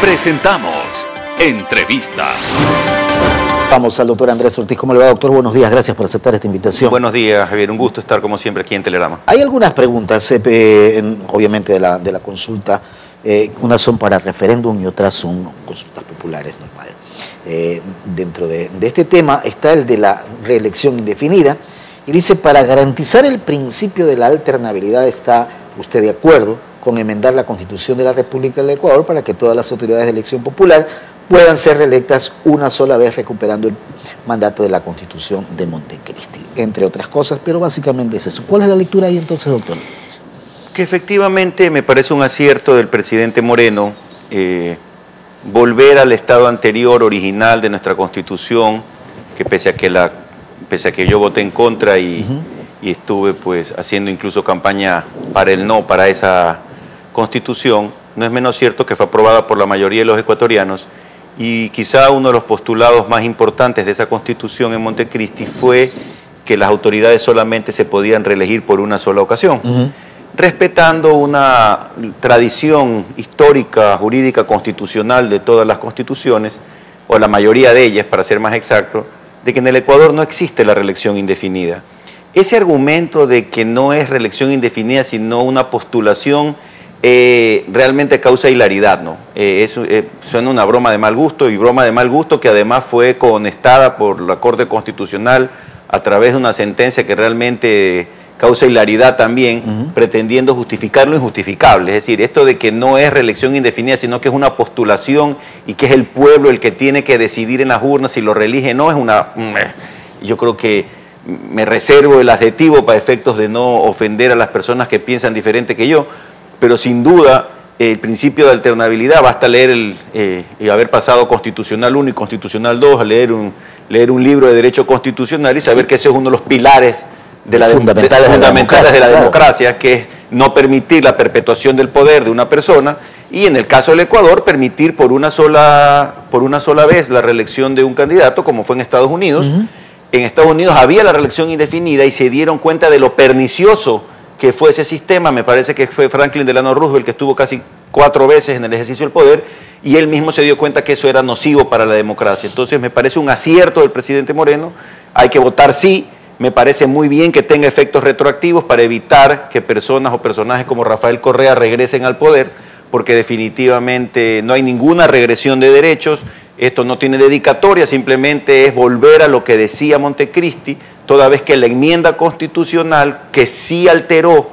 Presentamos Entrevista. Vamos al doctor Andrés Ortiz. ¿Cómo le va, doctor? Buenos días. Gracias por aceptar esta invitación. Buenos días, Javier. Un gusto estar como siempre aquí en Telerama. Hay algunas preguntas, eh, obviamente, de la, de la consulta. Eh, unas son para referéndum y otras son consultas populares, normal. Eh, dentro de, de este tema está el de la reelección indefinida y dice, para garantizar el principio de la alternabilidad, ¿está usted de acuerdo con enmendar la Constitución de la República del Ecuador para que todas las autoridades de elección popular puedan ser reelectas una sola vez recuperando el mandato de la Constitución de Montecristi, entre otras cosas, pero básicamente es eso. ¿Cuál es la lectura ahí entonces, doctor? Que efectivamente me parece un acierto del presidente Moreno eh, volver al estado anterior, original de nuestra Constitución, que pese a que, la, pese a que yo voté en contra y, y estuve pues haciendo incluso campaña para el no, para esa Constitución, no es menos cierto que fue aprobada por la mayoría de los ecuatorianos y quizá uno de los postulados más importantes de esa constitución en Montecristi fue que las autoridades solamente se podían reelegir por una sola ocasión, respetando una tradición histórica, jurídica, constitucional de todas las constituciones, o la mayoría de ellas, para ser más exacto, de que en el Ecuador no existe la reelección indefinida. Ese argumento de que no es reelección indefinida, sino una postulación eh, realmente causa hilaridad, ¿no? Eh, eh, suena una broma de mal gusto y broma de mal gusto que además fue conestada por la Corte Constitucional a través de una sentencia que realmente causa hilaridad también, pretendiendo justificar lo injustificable. Es decir, esto de que no es reelección indefinida, sino que es una postulación y que es el pueblo el que tiene que decidir en las urnas si lo reelige o no, es una... Yo creo que me reservo el adjetivo para efectos de no ofender a las personas que piensan diferente que yo, pero sin duda el principio de alternabilidad, basta leer el, eh, y haber pasado Constitucional 1 y Constitucional 2, a leer un, leer un libro de Derecho Constitucional y saber que ese es uno de los pilares de la, fundamentales, de, la democracia, que es no permitir la perpetuación del poder de una persona y en el caso del Ecuador permitir por una sola, por una sola vez la reelección de un candidato, como fue en Estados Unidos. En Estados Unidos había la reelección indefinida y se dieron cuenta de lo pernicioso que fue ese sistema, me parece que fue Franklin Delano Roosevelt que estuvo casi cuatro veces en el ejercicio del poder y él mismo se dio cuenta que eso era nocivo para la democracia. Entonces me parece un acierto del presidente Moreno, hay que votar sí, me parece muy bien que tenga efectos retroactivos para evitar que personas o personajes como Rafael Correa regresen al poder, porque definitivamente no hay ninguna regresión de derechos, esto no tiene dedicatoria, simplemente es volver a lo que decía Montecristi, toda vez que la enmienda constitucional que sí alteró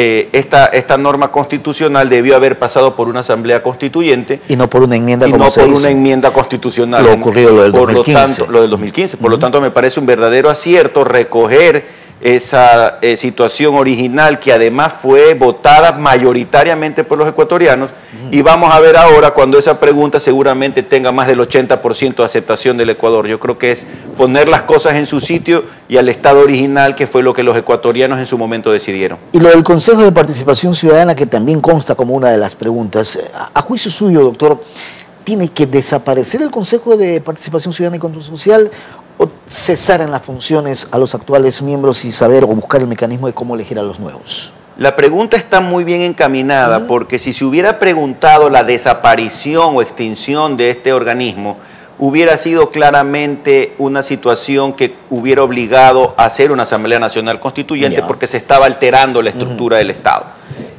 eh, esta, esta norma constitucional debió haber pasado por una asamblea constituyente. Y no por una enmienda y no por una enmienda constitucional. Lo ocurrido lo del por 2015. Lo tanto, lo del 2015. Por lo tanto, me parece un verdadero acierto recoger esa eh, situación original que además fue votada mayoritariamente por los ecuatorianos y vamos a ver ahora cuando esa pregunta seguramente tenga más del 80% de aceptación del Ecuador. Yo creo que es poner las cosas en su sitio y al estado original que fue lo que los ecuatorianos en su momento decidieron. Y lo del Consejo de Participación Ciudadana que también consta como una de las preguntas. A juicio suyo, doctor, ¿tiene que desaparecer el Consejo de Participación Ciudadana y Control Social o cesar en las funciones a los actuales miembros y saber o buscar el mecanismo de cómo elegir a los nuevos? La pregunta está muy bien encaminada porque si se hubiera preguntado la desaparición o extinción de este organismo, hubiera sido claramente una situación que hubiera obligado a hacer una Asamblea Nacional Constituyente porque se estaba alterando la estructura del Estado.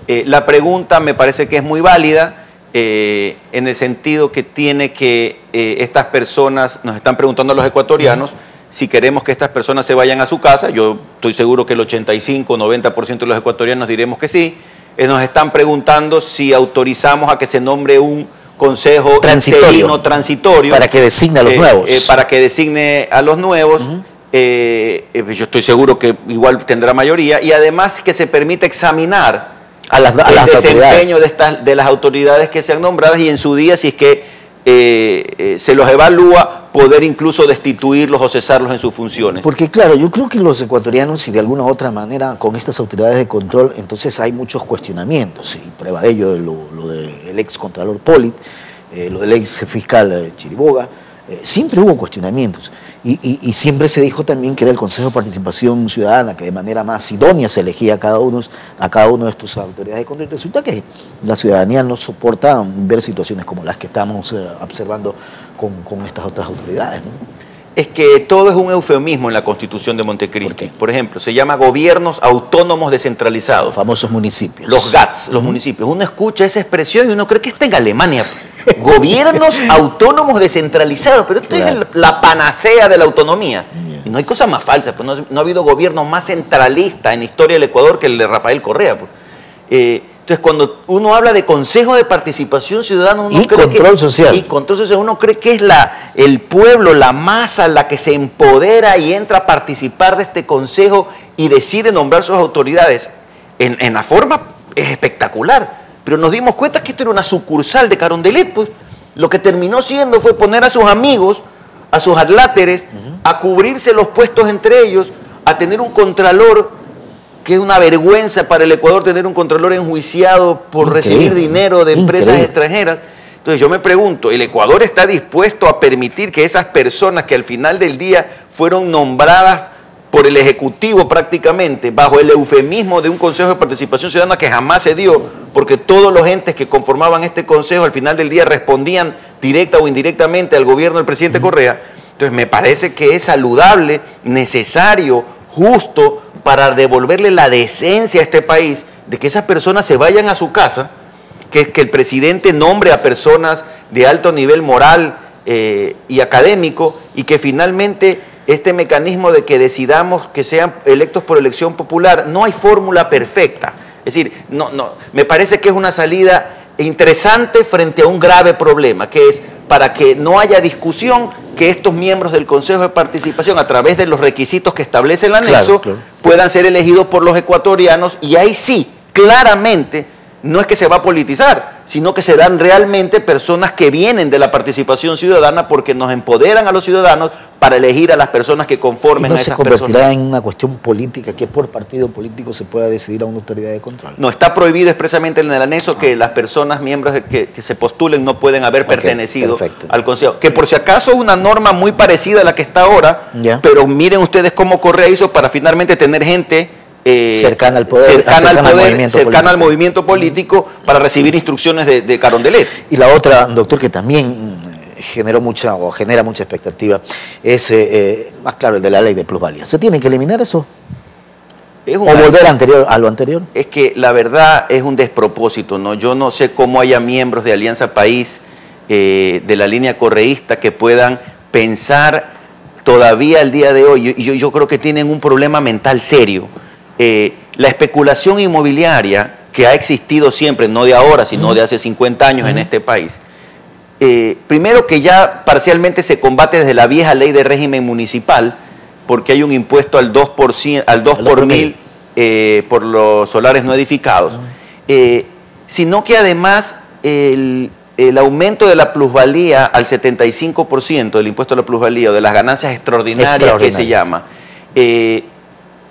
Eh, la pregunta me parece que es muy válida eh, en el sentido que tiene que eh, estas personas, nos están preguntando a los ecuatorianos, si queremos que estas personas se vayan a su casa, yo estoy seguro que el 85, 90% de los ecuatorianos diremos que sí, eh, nos están preguntando si autorizamos a que se nombre un consejo transitorio, transitorio para que designe a los nuevos. para que designe a los nuevos. yo estoy seguro que igual tendrá mayoría y además que se permite examinar a las, el desempeño de, estas, de las autoridades que sean nombradas y en su día, si es que eh, eh, se los evalúa, poder incluso destituirlos o cesarlos en sus funciones. Porque claro, yo creo que los ecuatorianos, y de alguna u otra manera, con estas autoridades de control, entonces hay muchos cuestionamientos, y prueba de ello lo, lo del ex contralor Polit, eh, lo del ex fiscal Chiriboga, siempre hubo cuestionamientos. Y, siempre se dijo también que era el Consejo de Participación Ciudadana que de manera más idónea se elegía a cada uno, a cada uno de estos autoridades de control. Resulta que la ciudadanía no soporta ver situaciones como las que estamos eh, observando con, estas otras autoridades. Es que todo es un eufemismo en la Constitución de Montecristi. ¿Por, ejemplo, se llama gobiernos autónomos descentralizados. Los famosos municipios. Los GATS, los municipios. Uno escucha esa expresión y uno cree que está en Alemania. gobiernos autónomos descentralizados, pero esto es la panacea de la autonomía. Y no hay cosa más falsa, pues no, ha habido gobierno más centralista en la historia del Ecuador que el de Rafael Correa. Pues. Eh, entonces, cuando uno habla de Consejo de Participación Ciudadana, uno y control social. Y control social, uno cree que es la, el pueblo, la masa, la que se empodera y entra a participar de este Consejo y decide nombrar sus autoridades. En, en la forma es espectacular pero nos dimos cuenta que esto era una sucursal de Carondelet, pues. Lo que terminó siendo fue poner a sus amigos, a sus adláteres, a cubrirse los puestos entre ellos, a tener un contralor, que es una vergüenza para el Ecuador tener un contralor enjuiciado por recibir dinero de empresas extranjeras. Entonces yo me pregunto, ¿el Ecuador está dispuesto a permitir que esas personas que al final del día fueron nombradas por el Ejecutivo prácticamente, bajo el eufemismo de un Consejo de Participación Ciudadana que jamás se dio, porque todos los entes que conformaban este Consejo al final del día respondían directa o indirectamente al gobierno del presidente Correa. Entonces me parece que es saludable, necesario, justo para devolverle la decencia a este país de que esas personas se vayan a su casa, que, que el presidente nombre a personas de alto nivel moral eh, y académico y que finalmente este mecanismo de que decidamos que sean electos por elección popular, no hay fórmula perfecta. Es decir, no, no, me parece que es una salida interesante frente a un grave problema, que es para que no haya discusión que estos miembros del Consejo de Participación, a través de los requisitos que establece el anexo, puedan ser elegidos por los ecuatorianos y ahí sí, claramente, no es que se va a politizar, sino que se dan realmente personas que vienen de la participación ciudadana porque nos empoderan a los ciudadanos para elegir a las personas que conformen no a esas se convertirá en una cuestión política que por partido político se pueda decidir a una autoridad de control. No, está prohibido expresamente en el anexo que las personas miembros que, se postulen no pueden haber pertenecido al Consejo. Que por si acaso es una norma muy parecida a la que está ahora, pero miren ustedes cómo Correa hizo para finalmente tener gente eh, cercana al poder, cercana, al, movimiento cercana al movimiento político para recibir instrucciones de, de Carondelet. Y la otra, doctor, que también eh, generó mucha o genera mucha expectativa, es eh, más claro el de la ley de plusvalía. ¿Se tiene que eliminar eso? ¿O volver anterior, a lo anterior? Es que la verdad es un despropósito, ¿no? Yo no sé cómo haya miembros de Alianza País, de la línea correísta, que puedan pensar todavía el día de hoy, y yo, yo creo que tienen un problema mental serio eh, la especulación inmobiliaria que ha existido siempre, no de ahora, sino de hace 50 años en este país, eh, primero que ya parcialmente se combate desde la vieja ley de régimen municipal, porque hay un impuesto al 2 por, al 2 por mil. eh, por los solares no edificados, sino que además el, aumento de la plusvalía al 75% del impuesto a la plusvalía o de las ganancias extraordinarias, que se llama,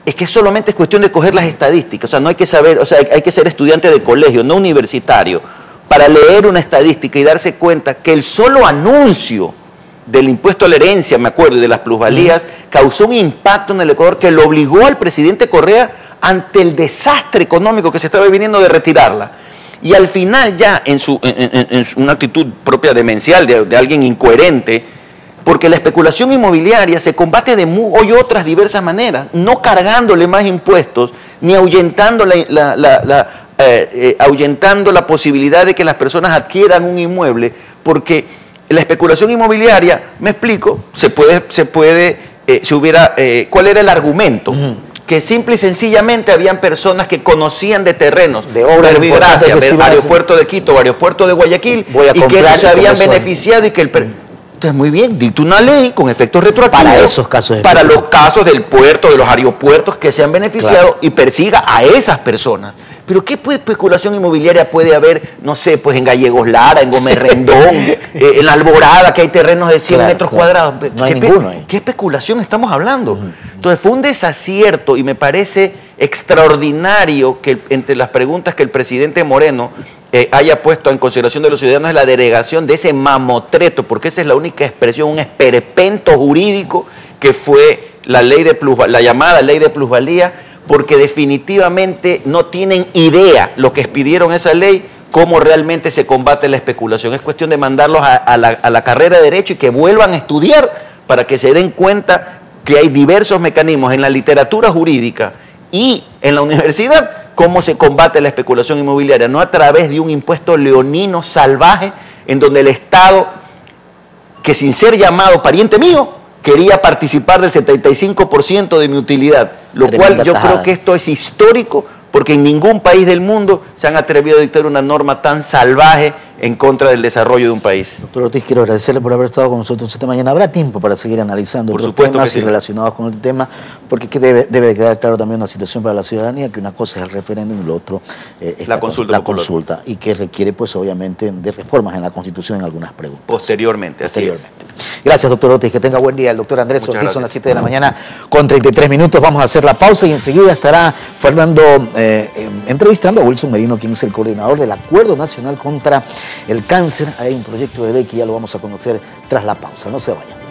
es que solamente es cuestión de coger las estadísticas, o sea, no hay que saber, o sea, hay que ser estudiante de colegio, no universitario, para leer una estadística y darse cuenta que el solo anuncio del impuesto a la herencia, me acuerdo, y de las plusvalías, causó un impacto en el Ecuador que lo obligó al presidente Correa ante el desastre económico que se estaba viniendo de retirarla. Y al final ya, en, su, en, una actitud propia demencial de, de alguien incoherente, porque la especulación inmobiliaria se combate de muy otras diversas maneras, no cargándole más impuestos, ni ahuyentando la, eh, eh, ahuyentando la posibilidad de que las personas adquieran un inmueble, porque la especulación inmobiliaria, me explico, se puede, se puede, eh, se hubiera, ¿cuál era el argumento? que simple y sencillamente habían personas que conocían de terrenos, de obras de aeropuerto de Quito, aeropuerto de Guayaquil, y que se habían beneficiado y que el entonces, muy bien, dicta una ley con efectos retroactivos. Para esos casos. Para los casos del puerto, de los aeropuertos que se han beneficiado y persiga a esas personas. Pero ¿qué especulación inmobiliaria puede haber, no sé, pues en Gallegos Lara, en Gómez Rendón, eh, en la Alborada, que hay terrenos de 100 metros cuadrados? No hay ninguno ¿Qué especulación estamos hablando? Entonces fue un desacierto y me parece extraordinario que entre las preguntas que el presidente Moreno eh, haya puesto en consideración de los ciudadanos la denegación de ese mamotreto, porque esa es la única expresión, un esperpento jurídico que fue la, ley de la llamada ley de plusvalía, porque definitivamente no tienen idea lo que expidieron esa ley, cómo realmente se combate la especulación. Es cuestión de mandarlos a, la, a la carrera de Derecho y que vuelvan a estudiar para que se den cuenta que hay diversos mecanismos en la literatura jurídica y en la universidad cómo se combate la especulación inmobiliaria, no a través de un impuesto leonino salvaje en donde el Estado, que sin ser llamado pariente mío, quería participar del 75% de mi utilidad, lo cual yo creo que esto es histórico porque en ningún país del mundo se han atrevido a dictar una norma tan salvaje en contra del desarrollo de un país. Doctor Ortiz, quiero agradecerle por haber estado con nosotros esta mañana. Habrá tiempo para seguir analizando por otros temas sí. y relacionados con el tema, porque debe, debe quedar claro también una situación para la ciudadanía, que una cosa es el referéndum y lo otro eh, es la, consulta, la consulta, y que requiere, pues, obviamente, de reformas en la Constitución en algunas preguntas. Posteriormente, Posteriormente. Gracias, doctor Ortiz. Que tenga buen día. El doctor Andrés Muchas Ortiz, son las 7 de la mañana con 33 minutos. Vamos a hacer la pausa y enseguida estará Fernando eh, eh, entrevistando a Wilson Merino, quien es el coordinador del Acuerdo Nacional contra el Cáncer. Hay un proyecto de ley que ya lo vamos a conocer tras la pausa. No se vayan.